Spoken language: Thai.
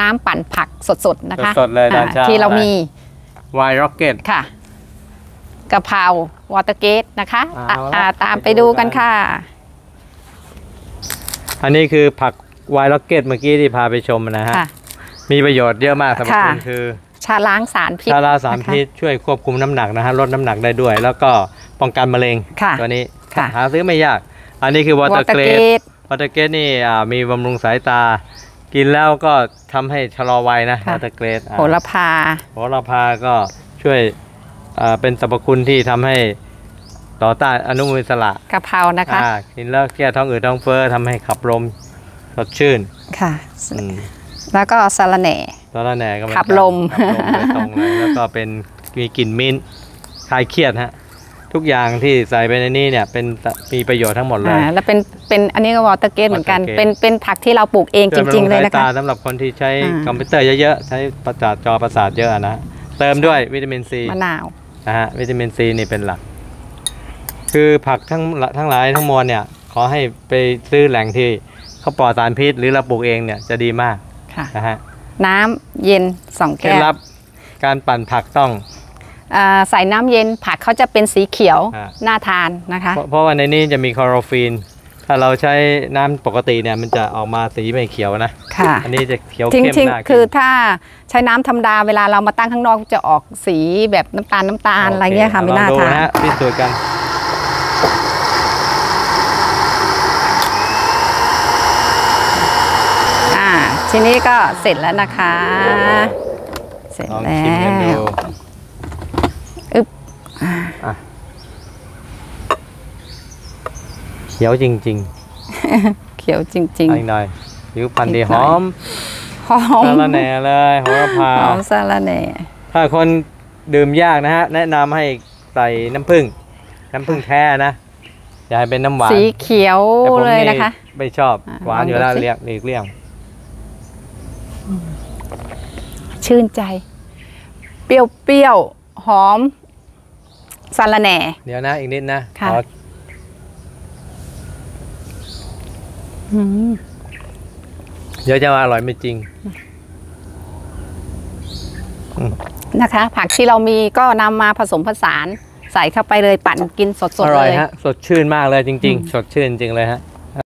น้ำปั่นผักสดๆ นะคะสดๆเลยตอนเช้าอ่าที่เรามี wild rocket ค่ะกะเพรา watercress นะคะเอาอ่าละตามไปไปดูดูกักันนค่ะ อันนี้คือผัก wild rocket เมื่อกี้ที่พาไปชมนะฮะค่ะมีประโยชน์เยอะมากสรรพคุณค่ะคือชะล้างสารพิษชาลาสารนะคะพิษช่วยควบคุมน้ำหนักนะฮะลดน้ำหนักได้ด้วย แล้วก็ป้องกันมะเร็งค่ะตัวนี้ค่ะหาซื้อไม่ยาก อันนี้คือวอเตอร์เกรด Watergate watercress นี่อ่ามีบำรุงสายตา กินแล้วก็ทำให้ชะลอวัยนะค่ะ watercress โหระพา โหระพาก็ช่วยอ่าเป็นสรรพคุณที่ทำให้ต่อต้านอนุมูลอิสระกะเพรานะคะ อ่ากินแล้วแก้ท้องอืดท้องเฟ้อทำให้ขับลมสดชื่นค่ะ อืม แล้วก็สะระแหน่ ตอนแรกแหน่ก็เหมือนกันขับลม ขับลมโดยตรงเลยแล้วก็เป็นมีกลิ่นมิ้นท์คลายเครียดฮะ ทุกอย่างที่ใส่ไปในนี้เนี่ยเป็นมีประโยชน์ทั้งหมดเลยอ่าแล้วเป็นเป็นอันนี้ก็วอเตอร์เกตเหมือนกัน Watergate เป็นเป็นผักที่เราปลูกเองจริง ๆ เลยนะช่วบำสาคะ ตาสำหรับคนที่ใช้อ่า คอมพิวเตอร์เยอะๆ ใช้ประสาทจอประสาทเยอะนะ เติมด้วยวิตามินซีมะนาว นะฮะวิตามินซีนี่เป็นหลัก คือผักทั้งทั้งหลายทั้งมวลเนี่ย ขอให้ไปซื้อแหล่งที่เขาปลอดสารพิษหรือเราปลูกเองเนี่ยจะดีมากค่ะ นะฮะน้ำเย็นสองเคล็แก้ดวลับการปั่นผักต้องอ่า ใส่น้ำเย็นผักเขาจะเป็นสีเขียวอ่าน่าทานนะคะเพราะเพราะว่าในนี้จะมีคลอโรฟินถ้าเราใช้น้ำปกติเนี่ยมันจะออกมาสีไม่เขียวนะค่ะอันนี้จะเขียวทิ้งเข้มทิ้งน่ากินคือถ้าใช้น้ำธรรมดาเวลาเรามาตั้งข้างนอกจะออกสีแบบน้ำตาลน้ำตาลอะไรเงี้ยค่ะโไม่น่าลองดูทานนะฮะพิสูจน์กันอ่าทีนี้ก็เสร็จแล้วนะคะ เสร็จลองแล้ชิมกันดูวอึ๊บ อะเขียวจริงเขียวจริง ๆอีกหน่อยผิวพันธุ์ดีอีกหหน่อยอมๆหอมสาระแหน่เลยโหระพา หอมสาระแหน่ถ้าคนดื่มยากนะฮะ แนะนำให้ใส่น้ำผึ้งน้ำผึ้งแท้นะ อย่าให้เป็นน้ำหวานสีเขียวแต่ผมเลยนี่นะคะ ไม่ชอบอะหวานอยู่แล้วลองดูสิ เรียกหลีกเลี่ยงชื่นใจ เปรี้ยวเปรี้ยวๆหอม สาระแหน่ เดี๋ยวนะอีกนิดนะค่ะ ขออืมเดี๋ยวจะมาอร่อยไม่จริง นะคะ ผักที่เรามีก็นำมาผสมผสาน ใส่เข้าไปเลยปั่นกินสดอๆร่เลอยย ฮะ สดชื่นมากเลยจริง ๆ สดชื่นจริงเลยฮะ